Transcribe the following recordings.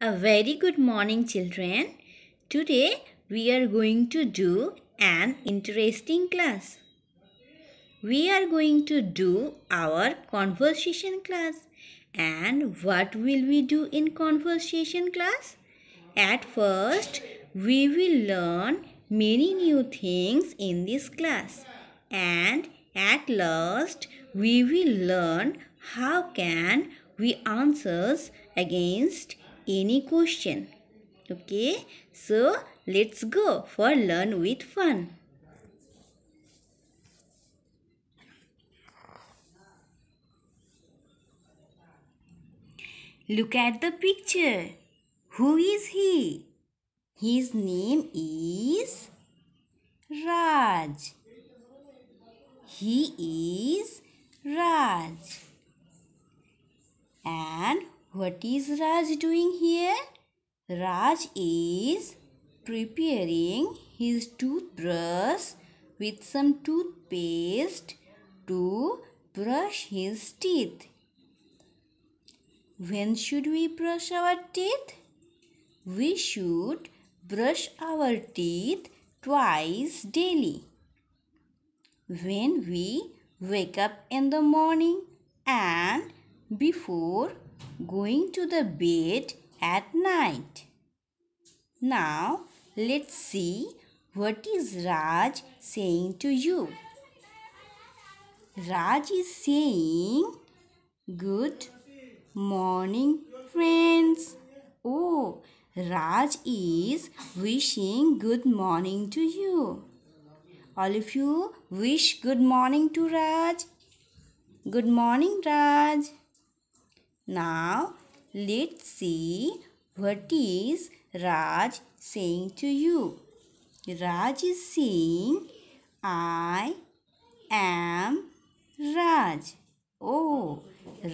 A very good morning, children. Today we are going to do an interesting class. We are going to do our conversation class. And what will we do in conversation class? At first, we will learn many new things in this class. And at last, we will learn how can we answers against any question. Okay so let's go for learn with fun. Look at the picture. Who is he? His name is raj. He is raj. And what is Raj doing here? Raj is preparing his toothbrush with some toothpaste to brush his teeth. When should we brush our teeth? We should brush our teeth twice daily. When we wake up in the morning and before going to the bed at night. Now let's see what is Raj saying to you. Raj is saying good morning friends. Oh, Raj is wishing good morning to you. All of you wish good morning to Raj. Good morning Raj. Now let's see what is Raj saying to you. Raj is saying, I am Raj. Oh,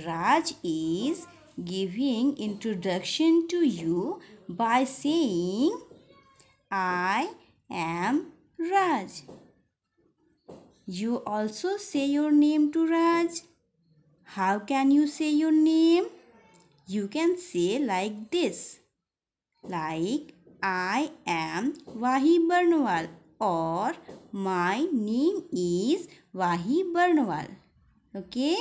Raj is giving introduction to you by saying, I am Raj. You also say your name to Raj. How can you say your name? You can say like this. Like I am Wahi Barnwal or my name is Wahi Barnwal. Okay?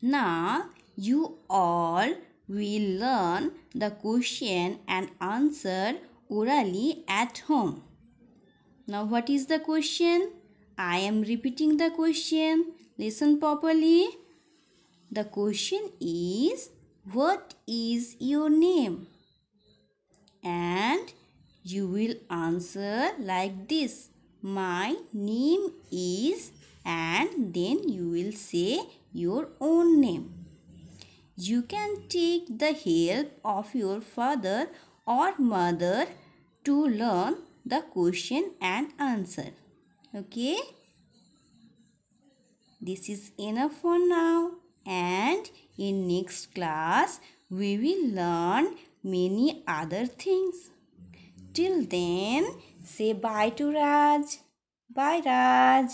Now you all will learn the question and answer orally at home. Now what is the question? I am repeating the question. Listen properly. The question is What is your name? And you will answer like this My name is, and then you will say your own name. You can take the help of your father or mother to learn the question and answer. Okay? This is enough for now and in next class we will learn many other things. Till then say bye to Raj. Bye Raj.